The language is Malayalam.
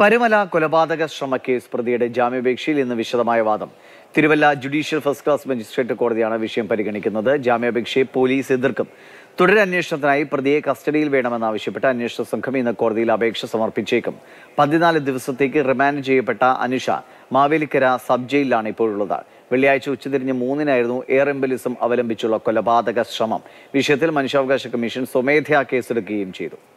പരുമല കൊലപാതക ശ്രമക്കേസ് പ്രതിയുടെ ജാമ്യാപേക്ഷയിൽ ഇന്ന് വിശദമായ വാദം. Thiruvalla judicial first class magistrate കോടതിയാണ് വിഷയം പരിഗണിക്കുന്നത്. ജാമ്യാപേക്ഷയെ പോലീസ് എതിർക്കും. തുടരന്വേഷണത്തിനായി പ്രതിയെ കസ്റ്റഡിയിൽ വേണമെന്നാവശ്യപ്പെട്ട് അന്വേഷണ സംഘം ഇന്ന് കോടതിയിൽ അപേക്ഷ സമർപ്പിച്ചേക്കും. പതിനാല് ദിവസത്തേക്ക് റിമാൻഡ് ചെയ്യപ്പെട്ട അനുഷ മാവേലിക്കര സബ് ജയിലിലാണ് ഇപ്പോഴുള്ളത്. വെള്ളിയാഴ്ച ഉച്ചതിരിഞ്ഞ് മൂന്നിനായിരുന്നു എയർ എംബലിസം അവലംബിച്ചുള്ള കൊലപാതക ശ്രമം. വിഷയത്തിൽ മനുഷ്യാവകാശ കമ്മീഷൻ സ്വമേധയാ കേസെടുക്കുകയും ചെയ്തു.